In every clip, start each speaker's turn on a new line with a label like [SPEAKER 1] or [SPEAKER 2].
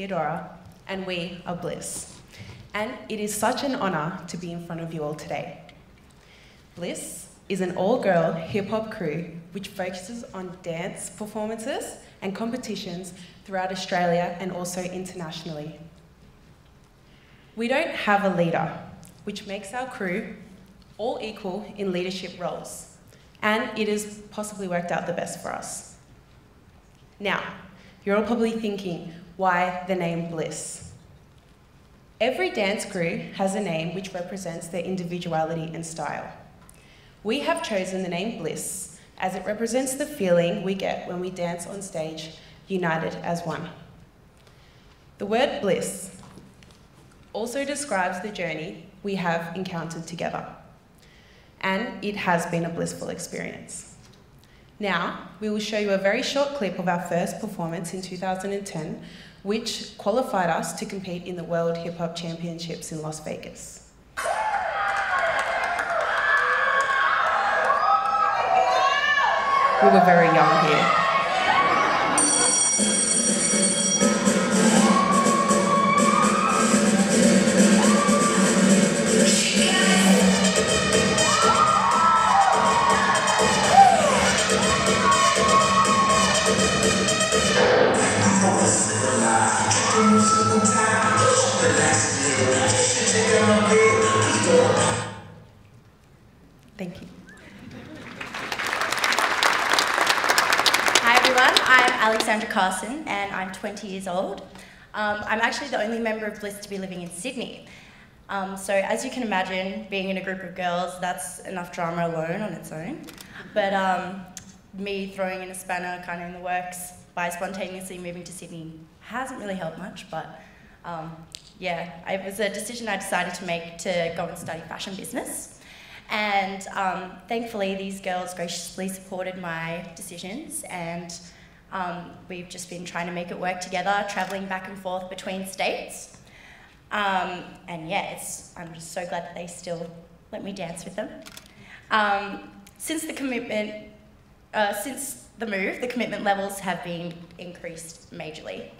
[SPEAKER 1] Theodora, and we are Bliss. And it is such an honour to be in front of you all today. Bliss is an all girl hip hop crew which focuses on dance performances and competitions throughout Australia and also internationally. We don't have a leader, which makes our crew all equal in leadership roles, and it has possibly worked out the best for us. Now, you're all probably thinking, why the name Bliss? Every dance crew has a name which represents their individuality and style. We have chosen the name Bliss as it represents the feeling we get when we dance on stage united as one. The word bliss also describes the journey we have encountered together, and it has been a blissful experience. Now, we will show you a very short clip of our first performance in 2010, which qualified us to compete in the World Hip Hop Championships in Las Vegas. We were very young here. Thank you.
[SPEAKER 2] Hi everyone, I'm Alexandra Carson and I'm 20 years old. Um, I'm actually the only member of Bliss to be living in Sydney. Um, so as you can imagine, being in a group of girls, that's enough drama alone on its own. But um, me throwing in a spanner kind of in the works by spontaneously moving to Sydney hasn't really helped much, but um, yeah, it was a decision I decided to make to go and study fashion business. And um, thankfully, these girls graciously supported my decisions, and um, we've just been trying to make it work together, traveling back and forth between states. Um, and yeah, it's, I'm just so glad that they still let me dance with them. Um, since the commitment, uh, since the move, the commitment levels have been increased majorly.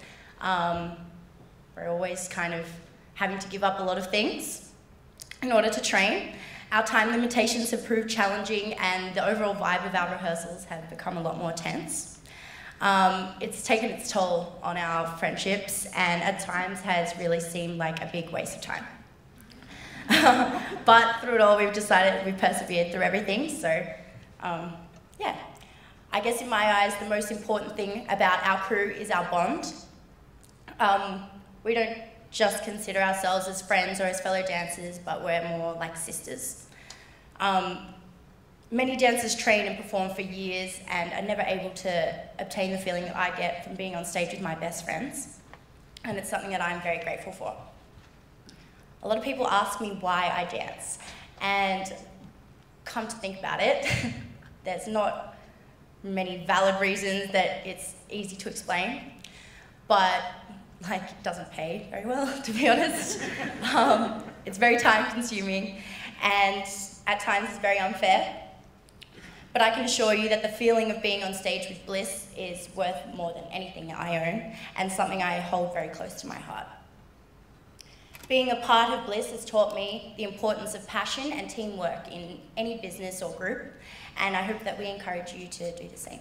[SPEAKER 2] We're always kind of having to give up a lot of things in order to train. Our time limitations have proved challenging and the overall vibe of our rehearsals have become a lot more tense. Um, it's taken its toll on our friendships and at times has really seemed like a big waste of time. but through it all, we've decided we've persevered through everything. So, um, yeah. I guess in my eyes, the most important thing about our crew is our bond. Um, we don't just consider ourselves as friends or as fellow dancers, but we're more like sisters. Um, many dancers train and perform for years and are never able to obtain the feeling that I get from being on stage with my best friends. And it's something that I'm very grateful for. A lot of people ask me why I dance, and come to think about it, there's not many valid reasons that it's easy to explain, but like doesn't pay very well, to be honest. um, it's very time consuming and at times it's very unfair. But I can assure you that the feeling of being on stage with Bliss is worth more than anything I own and something I hold very close to my heart. Being a part of Bliss has taught me the importance of passion and teamwork in any business or group, and I hope that we encourage you to do the same.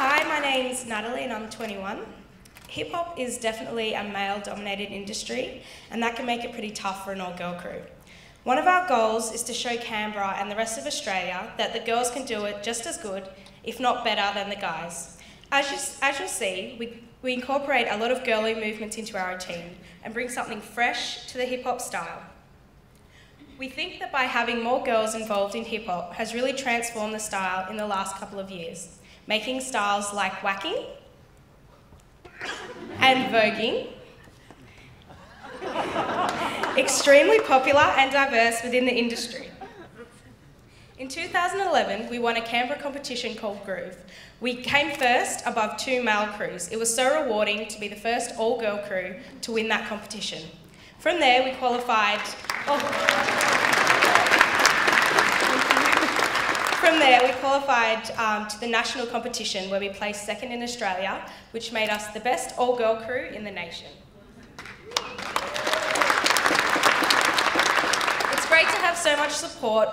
[SPEAKER 3] Hi, my name's Natalie and I'm 21. Hip hop is definitely a male dominated industry and that can make it pretty tough for an all girl crew. One of our goals is to show Canberra and the rest of Australia that the girls can do it just as good, if not better, than the guys. As, you, as you'll see, we, we incorporate a lot of girly movements into our routine and bring something fresh to the hip hop style. We think that by having more girls involved in hip hop has really transformed the style in the last couple of years making styles like waacking and voguing extremely popular and diverse within the industry. In 2011, we won a Canberra competition called Groove. We came first above two male crews. It was so rewarding to be the first all-girl crew to win that competition. From there, we qualified... Oh. From there, we qualified um, to the national competition where we placed second in Australia, which made us the best all girl crew in the nation. It's great to have so much support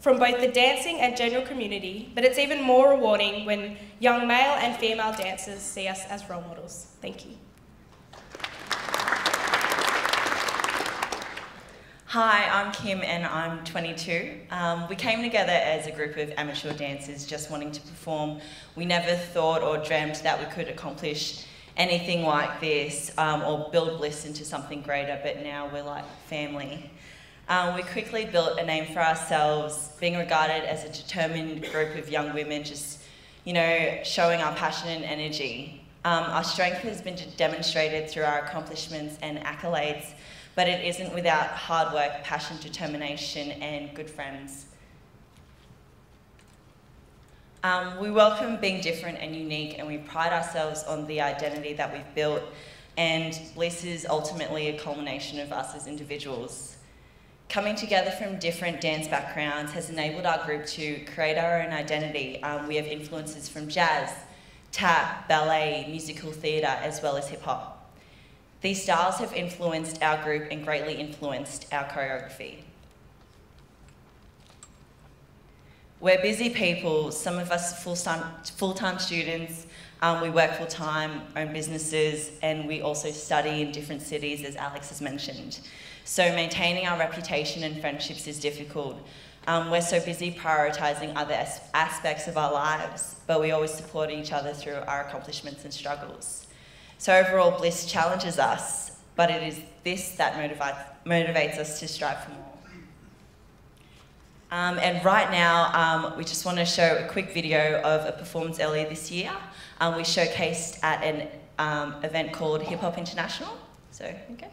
[SPEAKER 3] from both the dancing and general community, but it's even more rewarding when young male and female dancers see us as role models. Thank you.
[SPEAKER 4] Hi, I'm Kim and I'm 22. Um, we came together as a group of amateur dancers just wanting to perform. We never thought or dreamt that we could accomplish anything like this um, or build Bliss into something greater, but now we're like family. Um, we quickly built a name for ourselves, being regarded as a determined group of young women, just, you know, showing our passion and energy. Um, our strength has been demonstrated through our accomplishments and accolades, but it isn't without hard work, passion, determination, and good friends. Um, we welcome being different and unique, and we pride ourselves on the identity that we've built, and Bliss is ultimately a culmination of us as individuals. Coming together from different dance backgrounds has enabled our group to create our own identity. Um, we have influences from jazz, tap, ballet, musical theatre, as well as hip hop. These styles have influenced our group and greatly influenced our choreography. We're busy people, some of us full-time, full-time students, um, we work full-time, own businesses, and we also study in different cities, as Alex has mentioned. So maintaining our reputation and friendships is difficult. Um, we're so busy prioritising other as aspects of our lives, but we always support each other through our accomplishments and struggles. So overall, bliss challenges us, but it is this that motivates, motivates us to strive for more. Um, and right now, um, we just want to show a quick video of a performance earlier this year. Um, we showcased at an um, event called Hip Hop International. So, okay.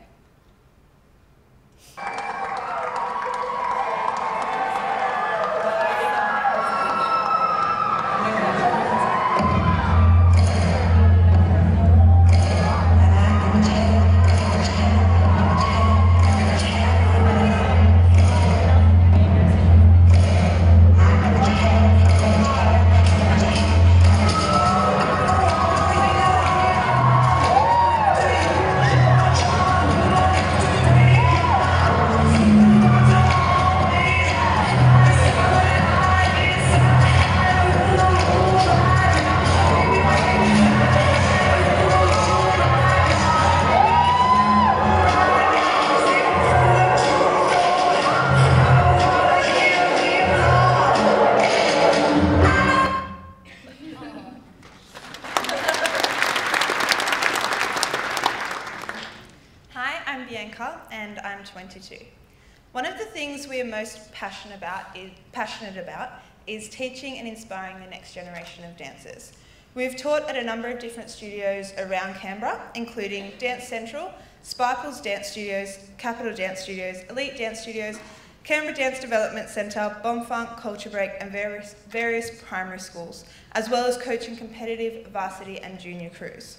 [SPEAKER 5] Passionate about is, passionate about is teaching and inspiring the next generation of dancers. We've taught at a number of different studios around Canberra, including Dance Central, Sparkles Dance Studios, Capital Dance Studios, Elite Dance Studios, Canberra Dance Development Centre, Bombfunk, Culture Break, and various, various primary schools, as well as coaching competitive varsity and junior crews.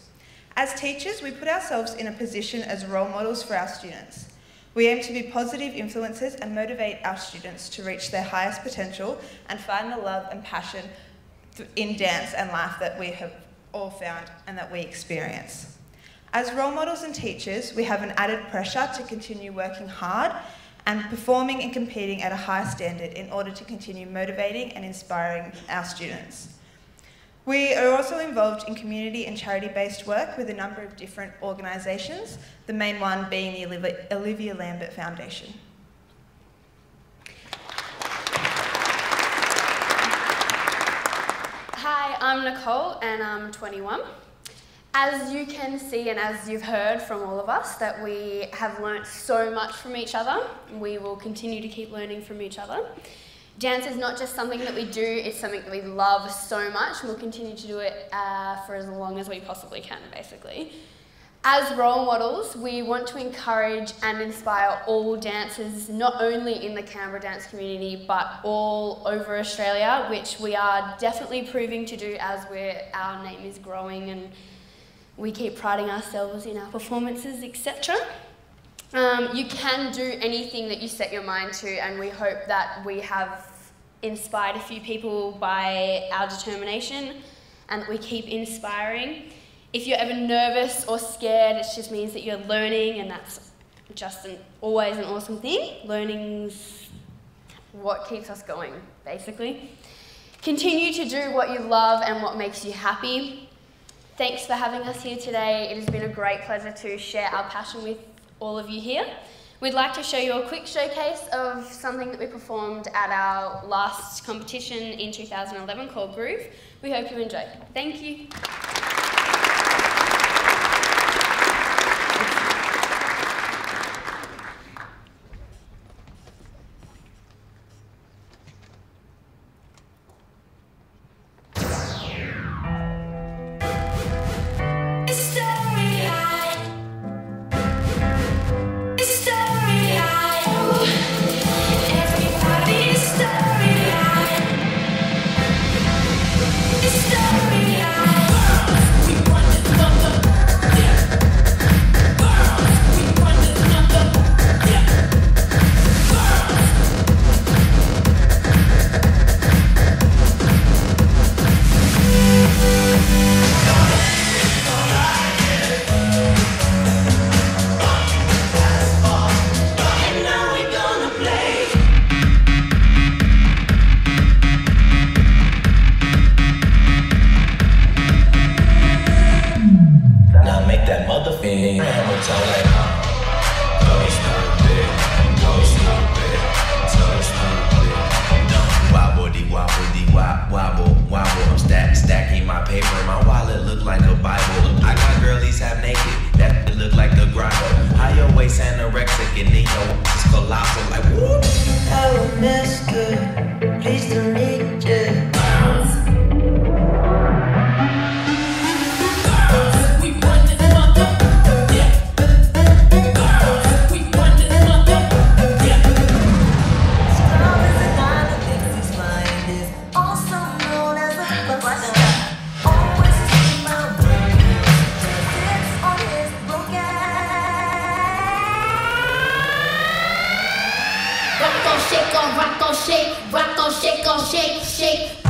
[SPEAKER 5] As teachers, we put ourselves in a position as role models for our students. We aim to be positive influences and motivate our students to reach their highest potential and find the love and passion in dance and life that we have all found and that we experience. As role models and teachers, we have an added pressure to continue working hard and performing and competing at a high standard in order to continue motivating and inspiring our students. We are also involved in community and charity based work with a number of different organisations, the main one being the Olivia Lambert Foundation.
[SPEAKER 6] Hi, I'm Nicole and I'm 21. As you can see and as you've heard from all of us, that we have learnt so much from each other. We will continue to keep learning from each other. Dance is not just something that we do, it's something that we love so much and we'll continue to do it uh, for as long as we possibly can, basically. As role models, we want to encourage and inspire all dancers, not only in the Canberra dance community, but all over Australia, which we are definitely proving to do as our name is growing and we keep priding ourselves in our performances, etc. Um, you can do anything that you set your mind to, and we hope that we have inspired a few people by our determination and that we keep inspiring. If you're ever nervous or scared, it just means that you're learning, and that's just an, always an awesome thing. Learning's what keeps us going, basically. Continue to do what you love and what makes you happy. Thanks for having us here today. It has been a great pleasure to share our passion with all of you here. We'd like to show you a quick showcase of something that we performed at our last competition in 2011 called Groove. We hope you enjoy. Thank you.
[SPEAKER 7] Anorexic shake, rock
[SPEAKER 8] on, shake on, shake, shake.